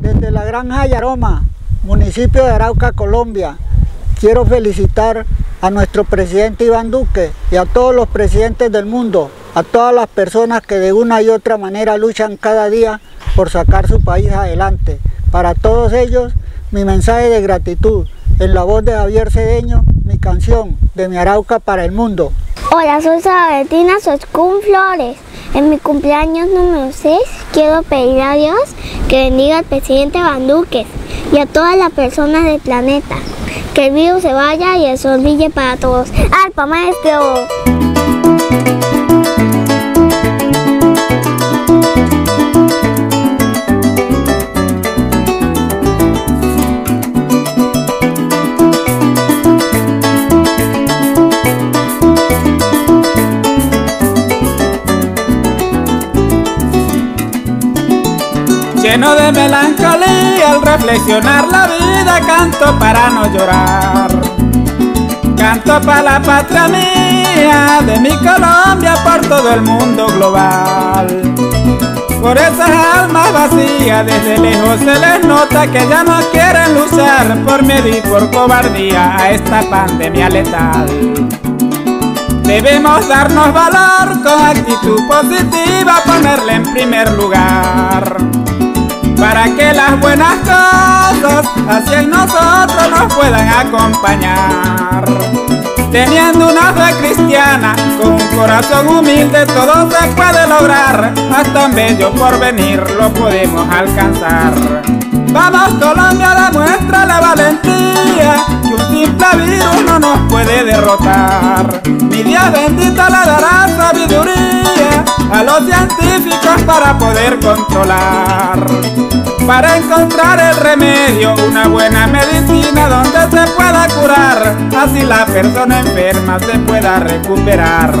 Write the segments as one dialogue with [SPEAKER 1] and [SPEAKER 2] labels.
[SPEAKER 1] Desde la Granja Yaroma, municipio de Arauca, Colombia, quiero felicitar a nuestro presidente Iván Duque y a todos los presidentes del mundo, a todas las personas que de una y otra manera luchan cada día por sacar su país adelante. Para todos ellos, mi mensaje de gratitud en la voz de Javier Cedeño, mi canción de mi Arauca para el mundo.
[SPEAKER 2] Hola, soy Sabetina Soscún Flores. En mi cumpleaños número 6 quiero pedir a Dios que bendiga al presidente Banduque y a todas las personas del planeta. Que el virus se vaya y el sol brille para todos. ¡Alpa maestro!
[SPEAKER 3] Lleno de melancolía al reflexionar la vida, canto para no llorar. Canto para la patria mía, de mi Colombia por todo el mundo global. Por esas almas vacías, desde lejos se les nota que ya no quieren luchar por miedo y por cobardía a esta pandemia letal. Debemos darnos valor con actitud positiva, ponerle en primer lugar para que las buenas cosas hacia nosotros nos puedan acompañar. Teniendo una fe cristiana, con un corazón humilde, todo se puede lograr, hasta un bello porvenir lo podemos alcanzar. Vamos Colombia, demuestra la valentía, que un simple virus no nos puede derrotar. Mi Dios bendita le dará sabiduría a los científicos para poder controlar para encontrar el remedio, una buena medicina donde se pueda curar, así la persona enferma se pueda recuperar.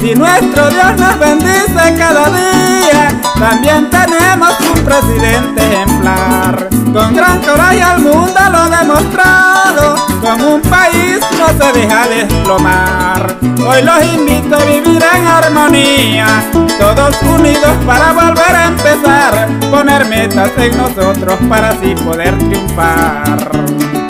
[SPEAKER 3] Si nuestro Dios nos bendice cada día, también tenemos un presidente ejemplar. Con gran coraje al mundo lo ha demostrado, como un país no se deja desplomar. Hoy los invito a vivir en armonía, todos unidos para volver a empezar, poner metas en nosotros para así poder triunfar.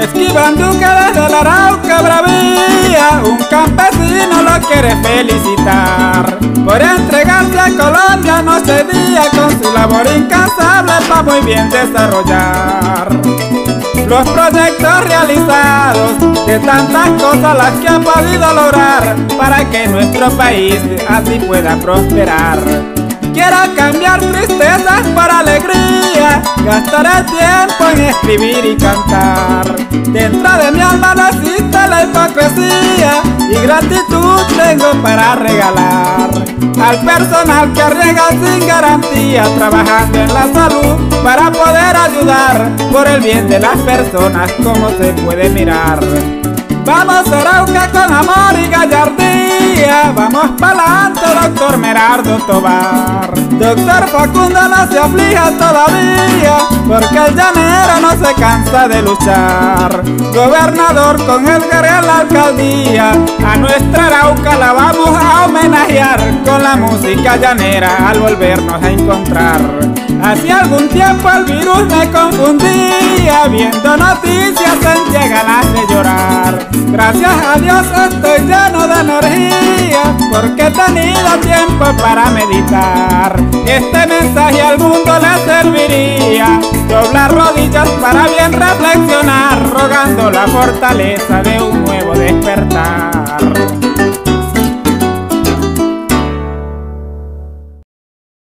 [SPEAKER 3] Esquivan Duque desde la Arauca bravía, un campesino lo quiere felicitar. Por entregarse a Colombia no día con su labor incansable para muy bien desarrollar. Los proyectos realizados, de tantas cosas las que ha podido lograr, para que nuestro país así pueda prosperar. Quiero cambiar tristezas por alegría, gastar el tiempo en escribir y cantar. Dentro de mi alma no existe la hipocresía y gratitud tengo para regalar al personal que arriesga sin garantía, trabajando en la salud para poder ayudar por el bien de las personas como se puede mirar. Vamos Arauca con amor y gallardía, vamos pa'lante doctor Merardo Tobar. Doctor Facundo no se aflija todavía, porque el llanero no se cansa de luchar. Gobernador con Edgar en la alcaldía, a nuestra Arauca la vamos a homenajear con la música llanera al volvernos a encontrar. Hace algún tiempo el virus me confundía, viendo noticias en ganas de llorar. Gracias a Dios estoy lleno de energía, he tenido tiempo para meditar. Este mensaje al mundo le serviría, doblar rodillas para bien reflexionar, rogando la fortaleza de un nuevo despertar.